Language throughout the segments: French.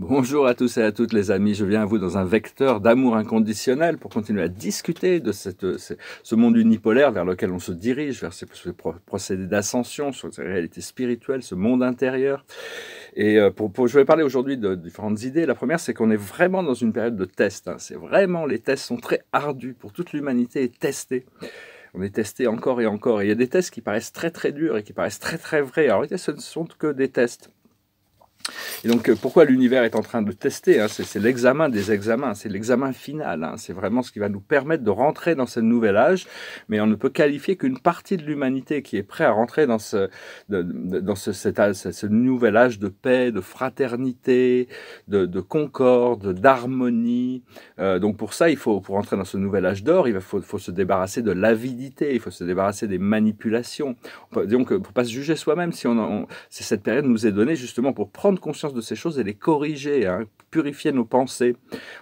Bonjour à tous et à toutes les amis, je viens à vous dans un vecteur d'amour inconditionnel pour continuer à discuter de ce monde unipolaire vers lequel on se dirige, vers ce, procédé d'ascension, sur ces réalités spirituelles, ce monde intérieur. Et euh, pour, je vais parler aujourd'hui de différentes idées. La première, c'est qu'on est vraiment dans une période de test. Hein. C'est vraiment, les tests sont très ardus pour toute l'humanité est testée. On est testé encore et encore. Il y a des tests qui paraissent très très durs et qui paraissent très très vrais. Alors, ce ne sont que des tests. Et donc, euh, pourquoi l'univers est en train de tester hein, C'est l'examen des examens, c'est l'examen final. Hein. c'est vraiment ce qui va nous permettre de rentrer dans ce nouvel âge. Mais on ne peut qualifier qu'une partie de l'humanité qui est prêt à rentrer dans ce, dans ce, ce nouvel âge de paix, de fraternité, de, de concorde, d'harmonie. Euh, donc, pour ça, il faut, pour rentrer dans ce nouvel âge d'or, il faut, se débarrasser de l'avidité, il faut se débarrasser des manipulations. Donc, pour pas se juger soi-même, si on, on cette période nous est donnée justement pour prendre conscience de ces choses et les corriger, hein, purifier nos pensées.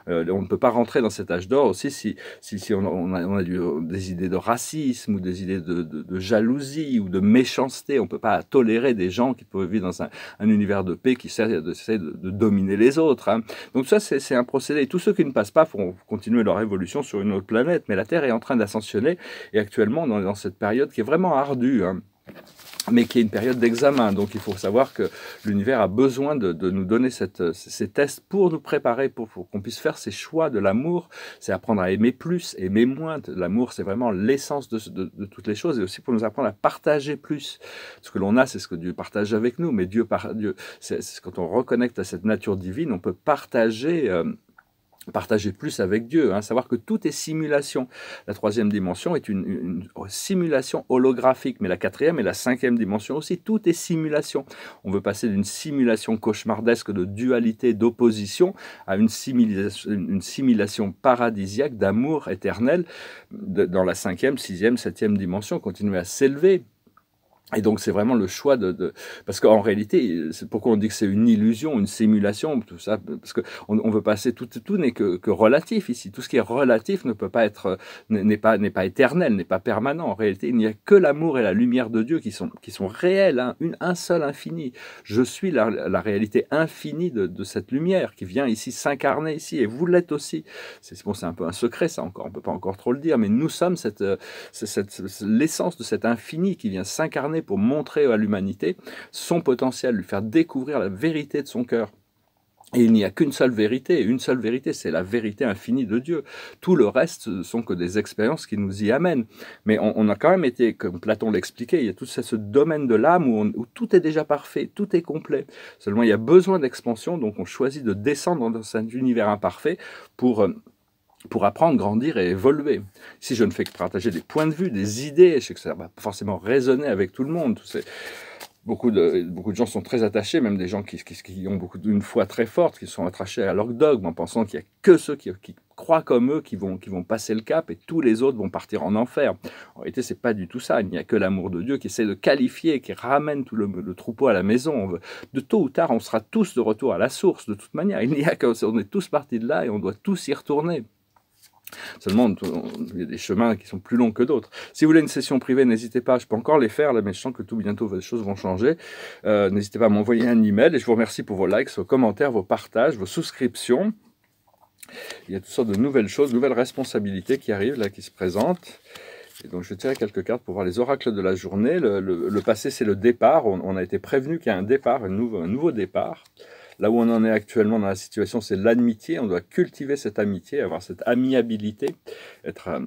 Euh, on ne peut pas rentrer dans cet âge d'or aussi si, si, si on, a, des idées de racisme ou des idées de, jalousie ou de méchanceté. On ne peut pas tolérer des gens qui peuvent vivre dans un, un univers de paix qui essaie de, de, dominer les autres. Hein. Donc ça, c'est un procédé. Tous ceux qui ne passent pas font continuer leur évolution sur une autre planète. Mais la Terre est en train d'ascensionner et actuellement, dans cette période qui est vraiment ardue. Hein mais qui est une période d'examen. Donc il faut savoir que l'univers a besoin de, nous donner cette, ces tests pour nous préparer, pour, qu'on puisse faire ces choix de l'amour. C'est apprendre à aimer plus, aimer moins. L'amour, c'est vraiment l'essence de, de, toutes les choses, et aussi pour nous apprendre à partager plus. Ce que l'on a, c'est ce que Dieu partage avec nous, mais Dieu, par, Dieu c'est quand on reconnecte à cette nature divine, on peut partager. Euh, partager plus avec Dieu, hein, savoir que tout est simulation. La troisième dimension est une, simulation holographique, mais la quatrième et la cinquième dimension aussi, tout est simulation. On veut passer d'une simulation cauchemardesque de dualité, d'opposition, à une simulation, une simulation paradisiaque d'amour éternel dans la cinquième, sixième, septième dimension, continuer à s'élever et donc c'est vraiment le choix de, de... parce qu'en réalité, c'est pourquoi on dit que c'est une illusion, une simulation, tout ça, parce que on, veut passer tout, tout n'est que, que, relatif ici. Tout ce qui est relatif ne peut pas être, n'est pas, n'est pas éternel, n'est pas permanent. En réalité, il n'y a que l'amour et la lumière de Dieu qui sont, qui sont réels, hein, un seul infini. Je suis la, la réalité infinie de, de, cette lumière qui vient ici s'incarner ici, et vous l'êtes aussi. C'est bon, c'est un peu un secret ça encore, on peut pas encore trop le dire, mais nous sommes cette, cette l'essence de cet infini qui vient s'incarner pour montrer à l'humanité son potentiel, lui faire découvrir la vérité de son cœur. Et il n'y a qu'une seule vérité, une seule vérité, c'est la vérité infinie de Dieu. Tout le reste ne sont que des expériences qui nous y amènent. Mais on, a quand même été, comme Platon l'expliquait, il y a tout ce, domaine de l'âme où, où, tout est déjà parfait, tout est complet. Seulement, il y a besoin d'expansion, donc on choisit de descendre dans cet univers imparfait pour euh, pour apprendre, grandir et évoluer. Si je ne fais que partager des points de vue, des idées, je sais que ça va forcément résonner avec tout le monde. Beaucoup de, beaucoup de gens sont très attachés, même des gens qui, ont d'une foi très forte, qui sont attachés à leur dogme en pensant qu'il n'y a que ceux qui, croient comme eux qui vont, qui vont passer le cap et tous les autres vont partir en enfer. En réalité, c'est pas du tout ça. Il n'y a que l'amour de Dieu qui essaie de qualifier, qui ramène tout le, troupeau à la maison. de tôt ou tard, on sera tous de retour à la source, de toute manière. Il n'y a qu'on est tous partis de là et on doit tous y retourner. Seulement, il y a des chemins qui sont plus longs que d'autres. Si vous voulez une session privée, n'hésitez pas. Je peux encore les faire, mais je sens que tout bientôt, les choses vont changer. Euh, n'hésitez pas à m'envoyer un email et je vous remercie pour vos likes, vos commentaires, vos partages, vos souscriptions. Il y a toutes sortes de nouvelles choses, nouvelles responsabilités qui arrivent, là, qui se présentent. Et donc, je vais tirer quelques cartes pour voir les oracles de la journée. Le, passé, c'est le départ. On, a été prévenu qu'il y a un départ, un nouveau, un nouveau départ. Là où on en est actuellement dans la situation, c'est l'amitié. On doit cultiver cette amitié, avoir cette amiabilité, être euh,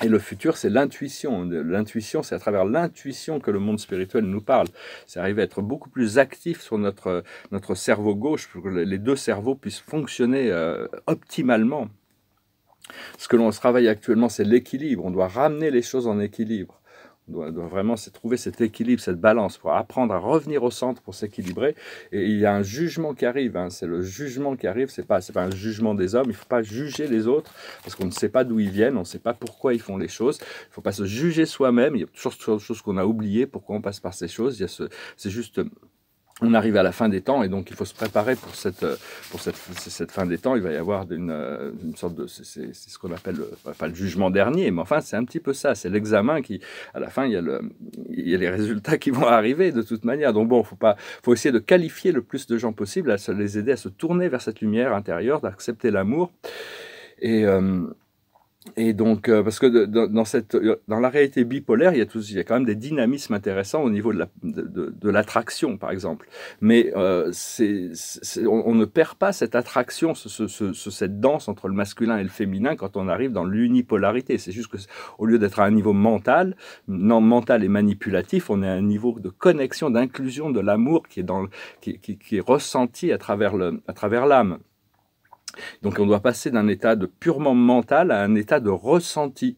et le futur, c'est l'intuition. L'intuition, c'est à travers l'intuition que le monde spirituel nous parle. C'est arriver à être beaucoup plus actif sur notre, notre cerveau gauche pour que les deux cerveaux puissent fonctionner euh, optimalement. Ce que l'on travaille actuellement, c'est l'équilibre. On doit ramener les choses en équilibre. On doit, vraiment trouver cet équilibre, cette balance, pour apprendre à revenir au centre pour s'équilibrer. Et il y a un jugement qui arrive, hein. c'est le jugement qui arrive, c'est pas, pas un jugement des hommes, il ne faut pas juger les autres, parce qu'on ne sait pas d'où ils viennent, on ne sait pas pourquoi ils font les choses. Il ne faut pas se juger soi-même, il y a toujours des choses qu'on a oubliées, pourquoi on passe par ces choses. C'est juste on arrive à la fin des temps et donc il faut se préparer pour cette, pour cette, cette fin des temps. Il va y avoir une, une sorte de. C'est ce qu'on appelle, pas le jugement dernier, mais enfin, c'est un petit peu ça. C'est l'examen qui, à la fin, il y, a le, il y a les résultats qui vont arriver de toute manière. Donc bon, faut, faut essayer de qualifier le plus de gens possible, à se les aider à se tourner vers cette lumière intérieure, d'accepter l'amour. Et. Euh, et donc, euh, parce que dans, cette, dans la réalité bipolaire, il y, a il y a quand même des dynamismes intéressants au niveau de, la, de, l'attraction, par exemple. Mais euh, on, ne perd pas cette attraction, ce, cette danse entre le masculin et le féminin quand on arrive dans l'unipolarité. C'est juste que au lieu d'être à un niveau mental, non mental et manipulatif, on est à un niveau de connexion, d'inclusion de l'amour qui qui, qui, qui est ressenti à travers l'âme. Donc on doit passer d'un état de purement mental à un état de ressenti.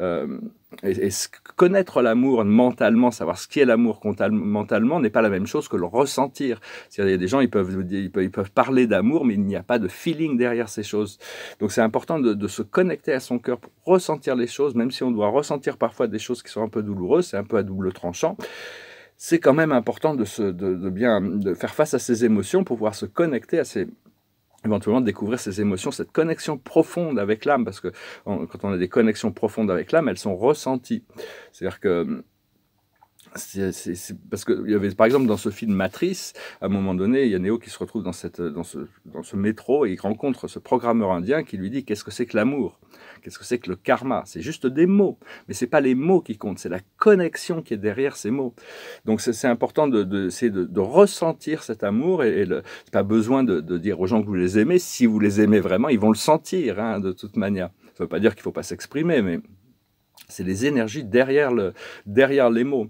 Euh, et, connaître l'amour mentalement, savoir ce qu'est l'amour mentalement, n'est pas la même chose que le ressentir. Il y a des gens, ils peuvent, ils peuvent, parler d'amour, mais il n'y a pas de feeling derrière ces choses. Donc c'est important de, se connecter à son cœur pour ressentir les choses, même si on doit ressentir parfois des choses qui sont un peu douloureuses, c'est un peu à double tranchant c'est quand même important de, se, de, bien de faire face à ces émotions pour pouvoir se connecter à ces, éventuellement découvrir ces émotions, cette connexion profonde avec l'âme, parce que quand on a des connexions profondes avec l'âme, elles sont ressenties. C'est-à-dire que c'est parce qu'il y avait, par exemple, dans ce film Matrice, à un moment donné, il y a Néo qui se retrouve dans, cette, dans, ce, dans ce métro et il rencontre ce programmeur indien qui lui dit Qu'est-ce que c'est que l'amour? Qu'est-ce que c'est que le karma? C'est juste des mots, mais c'est pas les mots qui comptent, c'est la connexion qui est derrière ces mots. Donc c'est important de, de, de, de, ressentir cet amour et, et pas besoin de, de, dire aux gens que vous les aimez. Si vous les aimez vraiment, ils vont le sentir hein, de toute manière. Ça veut pas dire qu'il faut pas s'exprimer, mais c'est les énergies derrière, le, derrière les mots.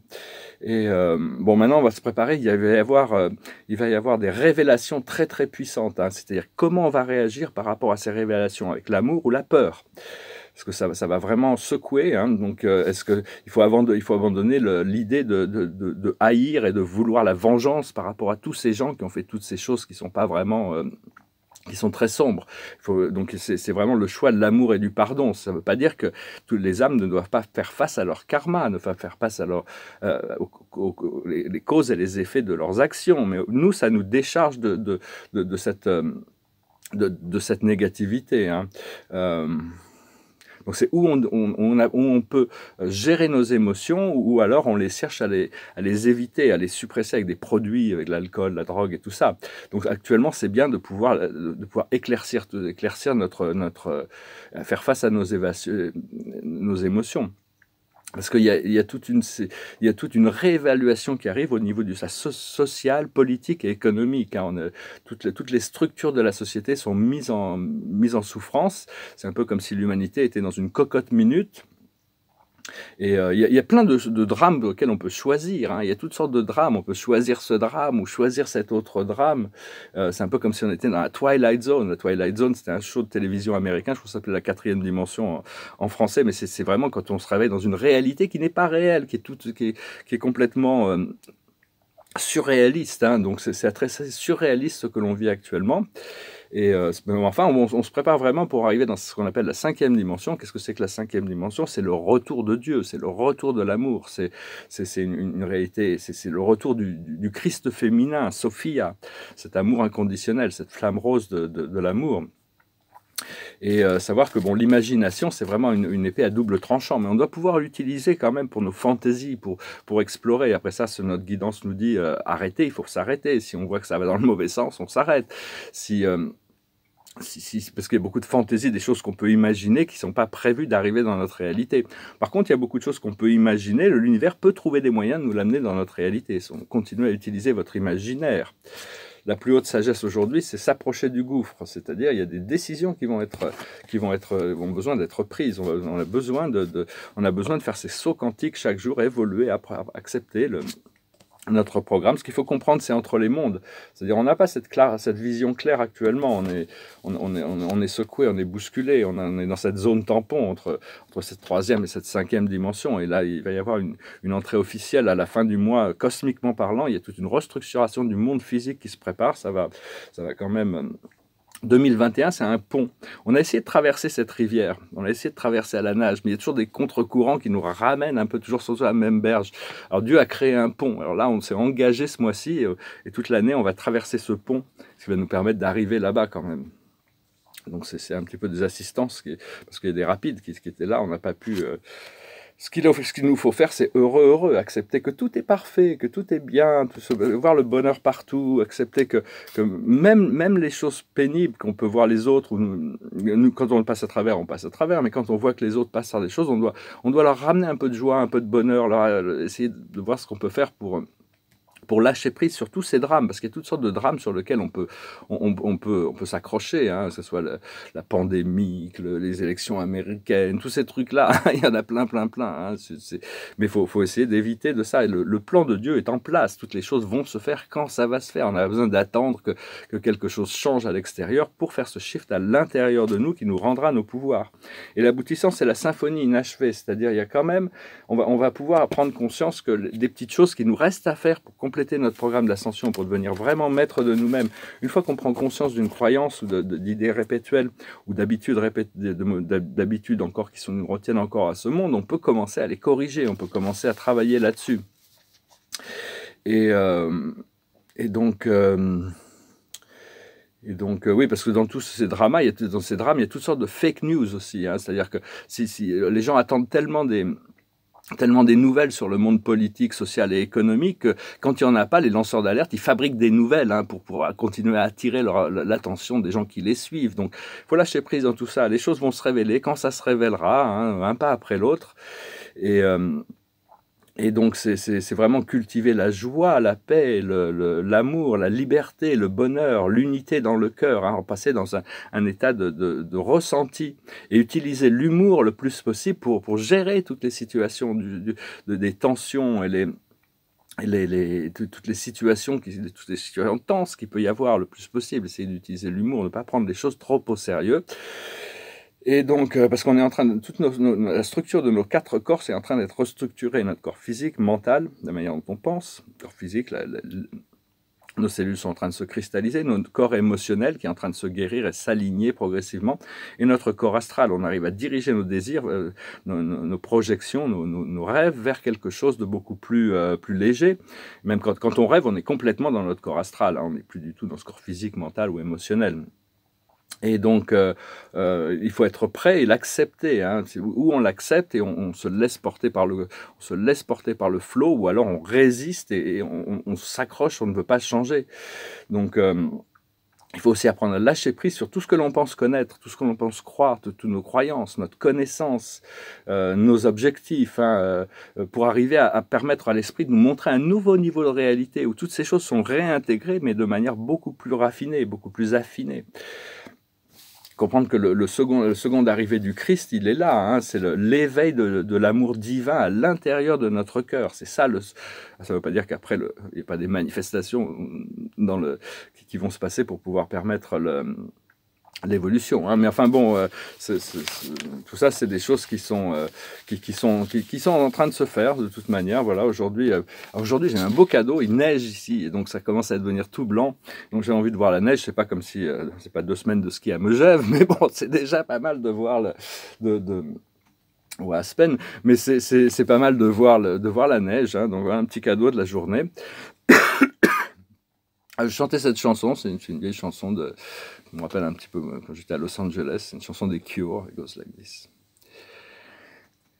Et euh, bon, maintenant, on va se préparer. Il va y avoir, euh, il va y avoir des révélations très, très puissantes. Hein. C'est-à-dire comment on va réagir par rapport à ces révélations, avec l'amour ou la peur parce que ça, ça va vraiment secouer. Hein. Donc, euh, est-ce qu'il faut, il faut abandonner l'idée de, de, de, de, haïr et de vouloir la vengeance par rapport à tous ces gens qui ont fait toutes ces choses qui ne sont pas vraiment qui sont très sombres. donc c'est vraiment le choix de l'amour et du pardon. Ça ne veut pas dire que toutes les âmes ne doivent pas faire face à leur karma, ne pas faire face à leur, euh, aux, causes et les effets de leurs actions. Mais nous, ça nous décharge de, de, de, cette, euh, de, cette négativité. Hein. Euh, donc c'est où on, on, a, où on, peut gérer nos émotions ou alors on les cherche à les, à les éviter, à les suppresser avec des produits, avec l'alcool, la drogue et tout ça. Donc actuellement c'est bien de pouvoir, de pouvoir éclaircir, éclaircir notre, notre, faire face à nos, nos émotions. Parce qu'il y, y, a toute une, y a toute une réévaluation qui arrive au niveau du social, politique et économique. Hein. On toutes, les, toutes les structures de la société sont mises en, mises en souffrance. C'est un peu comme si l'humanité était dans une cocotte minute et euh, il y, a plein de, drames auxquels on peut choisir. Hein. Il y a toutes sortes de drames. On peut choisir ce drame ou choisir cet autre drame. Euh, c'est un peu comme si on était dans la Twilight Zone. La Twilight Zone, c'était un show de télévision américain. Je crois que ça s'appelait la quatrième dimension en, français. Mais c'est vraiment quand on se réveille dans une réalité qui n'est pas réelle, qui est, toute, qui est complètement euh, surréaliste. Hein. Donc c'est très surréaliste ce que l'on vit actuellement. Et euh, enfin, on, se prépare vraiment pour arriver dans ce qu'on appelle la cinquième dimension. Qu'est-ce que c'est que la cinquième dimension? C'est le retour de Dieu, c'est le retour de l'amour, c'est une, une, réalité, c'est le retour du, Christ féminin, Sophia, cet amour inconditionnel, cette flamme rose de, l'amour. Et euh, savoir que bon, l'imagination, c'est vraiment une, une, épée à double tranchant, mais on doit pouvoir l'utiliser quand même pour nos fantaisies, pour, pour explorer. Après ça, notre guidance nous dit euh, arrêtez, il faut s'arrêter. Si on voit que ça va dans le mauvais sens, on s'arrête. Si, si, parce qu'il y a beaucoup de fantaisies, des choses qu'on peut imaginer qui ne sont pas prévues d'arriver dans notre réalité. Par contre, il y a beaucoup de choses qu'on peut imaginer. L'univers peut trouver des moyens de nous l'amener dans notre réalité. On continue à utiliser votre imaginaire. La plus haute sagesse aujourd'hui, c'est s'approcher du gouffre. C'est-à-dire, il y a des décisions qui vont être, qui vont être, ont besoin d'être prises. On a besoin de, de, on a besoin de faire ces sauts quantiques chaque jour, évoluer, accepter le, notre programme. Ce qu'il faut comprendre, c'est entre les mondes. C'est-à-dire, on n'a pas cette, vision claire actuellement. On est, secoué, on est bousculé, on, est dans cette zone tampon entre, entre cette troisième et cette cinquième dimension. Et là, il va y avoir une, une, entrée officielle à la fin du mois, cosmiquement parlant. Il y a toute une restructuration du monde physique qui se prépare. Ça va, ça va quand même 2021, c'est un pont. On a essayé de traverser cette rivière, on a essayé de traverser à la nage, mais il y a toujours des contre-courants qui nous ramènent un peu toujours sur la même berge. Alors Dieu a créé un pont. Alors là, on s'est engagé ce mois-ci euh, et toute l'année, on va traverser ce pont, ce qui va nous permettre d'arriver là-bas quand même. Donc c'est un petit peu des assistances, parce qu'il y a des rapides qui, étaient là, on n'a pas pu... Euh, ce qu'il nous faut faire, c'est heureux, heureux, accepter que tout est parfait, que tout est bien, voir le bonheur partout, accepter que, même, même les choses pénibles qu'on peut voir les autres, quand on passe à travers, on passe à travers, mais quand on voit que les autres passent par des choses, on doit, on doit leur ramener un peu de joie, un peu de bonheur, leur, essayer de voir ce qu'on peut faire pour pour lâcher prise sur tous ces drames, parce qu'il y a toutes sortes de drames sur lesquels on peut, on, peut, on peut s'accrocher, hein, que ce soit la pandémie, les élections américaines, tous ces trucs-là, il y en a plein, plein, plein. Hein, mais il faut, faut, essayer d'éviter de ça. Le, plan de Dieu est en place, toutes les choses vont se faire quand ça va se faire. On a besoin d'attendre que, que, quelque chose change à l'extérieur pour faire ce shift à l'intérieur de nous qui nous rendra nos pouvoirs. Et l'aboutissant, c'est la symphonie inachevée, c'est-à-dire il y a quand même, on va, on va pouvoir prendre conscience que des petites choses qui nous restent à faire pour compléter notre programme d'ascension, pour devenir vraiment maître de nous-mêmes, une fois qu'on prend conscience d'une croyance ou d'idées répétuelles ou d'habitudes d'habitudes encore qui sont, nous retiennent encore à ce monde, on peut commencer à les corriger, on peut commencer à travailler là-dessus. Et, euh, donc... Euh, et donc, euh, oui, parce que dans tous ces dramas, il y a, dans ces drames, il y a toutes sortes de fake news aussi. Hein. C'est-à-dire que si, les gens attendent tellement des, tellement des nouvelles sur le monde politique, social et économique que quand il n'y en a pas, les lanceurs d'alerte, ils fabriquent des nouvelles hein, pour pouvoir continuer à attirer l'attention des gens qui les suivent. Donc, il faut lâcher prise dans tout ça. Les choses vont se révéler quand ça se révélera, hein, un pas après l'autre. Et, euh, et donc, c'est vraiment cultiver la joie, la paix, l'amour, la liberté, le bonheur, l'unité dans le cœur, hein, passer dans un, un état de, de, ressenti et utiliser l'humour le plus possible pour, pour gérer toutes les situations, du, des tensions et les, les, les, toutes les situations, toutes les situations tenses qu'il peut y avoir le plus possible, essayer d'utiliser l'humour, ne pas prendre les choses trop au sérieux. Et donc, euh, parce qu'on est en train de, toute la structure de nos quatre corps, c'est en train d'être restructurée. Notre corps physique, mental, la manière dont on pense, corps physique, nos cellules sont en train de se cristalliser, notre corps émotionnel qui est en train de se guérir et s'aligner progressivement, et notre corps astral, on arrive à diriger nos désirs, euh, nos, projections, nos, rêves vers quelque chose de beaucoup plus, euh, plus léger. Même quand, quand, on rêve, on est complètement dans notre corps astral, hein. on n'est plus du tout dans ce corps physique, mental ou émotionnel. Et donc, euh, euh, il faut être prêt et l'accepter. Hein. Ou on l'accepte et on, se laisse porter par le, on se laisse porter par le flot, ou alors on résiste et, on, s'accroche, on ne veut pas changer. Donc, euh, il faut aussi apprendre à lâcher prise sur tout ce que l'on pense connaître, tout ce que l'on pense croire, toutes nos croyances, notre connaissance, nos objectifs, hein, pour arriver à, à, permettre à l'esprit de nous montrer un nouveau niveau de réalité où toutes ces choses sont réintégrées, mais de manière beaucoup plus raffinée, beaucoup plus affinée comprendre que le, second, le second arrivée du Christ, il est là. Hein, c'est l'éveil de, l'amour divin à l'intérieur de notre cœur. C'est ça. Le, ça ne veut pas dire qu'après, il n'y a pas des manifestations dans le, qui vont se passer pour pouvoir permettre le, l'évolution. Hein. Mais enfin bon, euh, tout ça, c'est des choses qui sont, euh, qui, sont, qui, sont en train de se faire de toute manière. Voilà, aujourd'hui, euh, aujourd'hui j'ai un beau cadeau. Il neige ici donc ça commence à devenir tout blanc. Donc j'ai envie de voir la neige. C'est pas comme si c'est pas deux semaines de ski à Megève, mais bon, c'est déjà pas mal de voir le, de, de ou à Aspen, mais c'est pas mal de voir, le, de voir la neige. Hein. donc voilà un petit cadeau de la journée. Je chantais cette chanson, c'est une, une, vieille chanson de, me rappelle un petit peu quand j'étais à Los Angeles, c'est une chanson des Cure, it goes like this.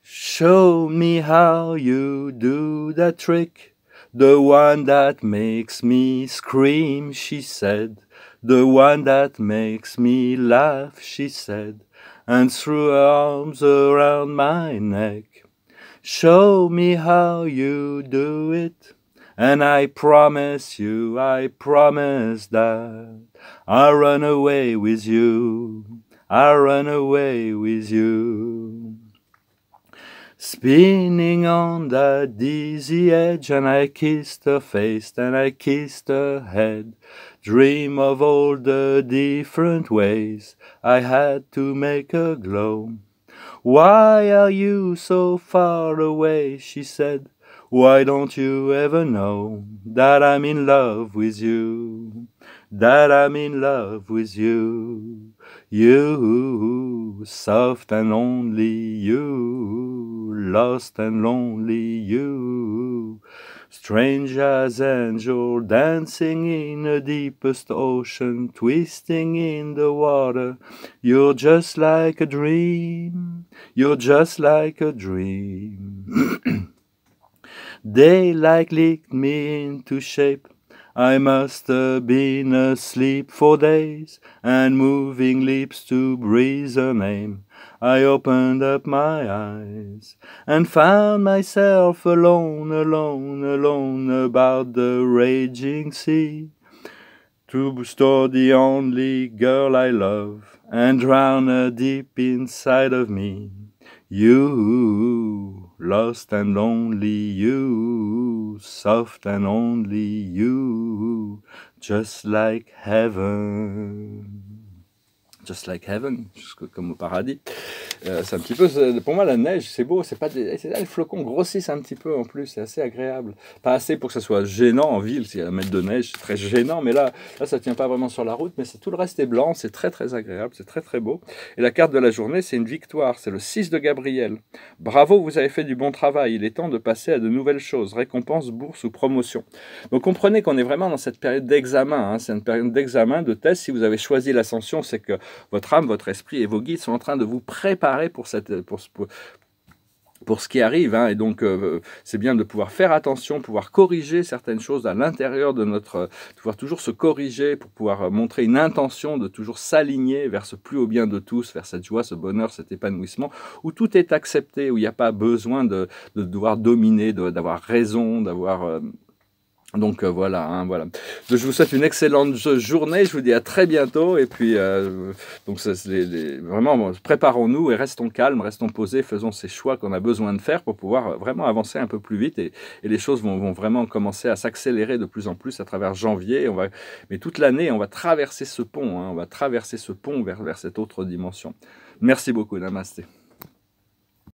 Show me how you do that trick, the one that makes me scream, she said, the one that makes me laugh, she said, and threw her arms around my neck. Show me how you do it. And I promise you, I promise that I'll run away with you, I'll run away with you. Spinning on that dizzy edge, and I kissed her face, and I kissed her head. Dream of all the different ways I had to make her glow. Why are you so far away? she said. Why don't you ever know that I'm in love with you? that I'm in love with you. You, soft and lonely you, lost and lonely you. Strange as angel dancing in the deepest ocean, twisting in the water. You're just like a dream, you're just like a dream. Daylight licked me into shape. I must have been asleep for days, and moving lips to breathe her name. I opened up my eyes and found myself alone, alone, alone about the raging sea. To store the only girl I love and drown her deep inside of me. You, lost and lonely, you, soft and only you, just like heaven. Just like heaven, comme au paradis. Euh, c'est un petit peu, pour moi, la neige, c'est beau, c'est pas des, les flocons grossissent un petit peu en plus, c'est assez agréable. Pas assez pour que ce soit gênant en ville, s'il y a un mètre de neige, c'est très gênant, mais là, là, ça tient pas vraiment sur la route, mais tout le reste est blanc, c'est très très agréable, c'est très très beau. Et la carte de la journée, c'est une victoire, c'est le 6 de Gabriel. Bravo, vous avez fait du bon travail, il est temps de passer à de nouvelles choses, récompense, bourse ou promotion. Donc comprenez qu'on est vraiment dans cette période d'examen, hein. c'est une période d'examen, de test. Si vous avez choisi l'ascension, c'est que votre âme, votre esprit et vos guides sont en train de vous préparer pour, pour, ce qui arrive. Hein. Et donc, euh, c'est bien de pouvoir faire attention, pouvoir corriger certaines choses à l'intérieur de notre... de pouvoir toujours se corriger pour pouvoir montrer une intention de toujours s'aligner vers ce plus haut bien de tous, vers cette joie, ce bonheur, cet épanouissement, où tout est accepté, où il n'y a pas besoin de, de devoir dominer, d'avoir raison, d'avoir... Euh, donc euh, voilà, hein, voilà. Je vous souhaite une excellente journée. Je vous dis à très bientôt. Et puis, euh, donc vraiment, préparons-nous et restons calmes, restons posés, faisons ces choix qu'on a besoin de faire pour pouvoir euh, vraiment avancer un peu plus vite. Et, les choses vont, vraiment commencer à s'accélérer de plus en plus à travers janvier. Mais toute l'année, on va traverser ce pont. Hein, on va traverser ce pont vers, vers cette autre dimension. Merci beaucoup. Namasté.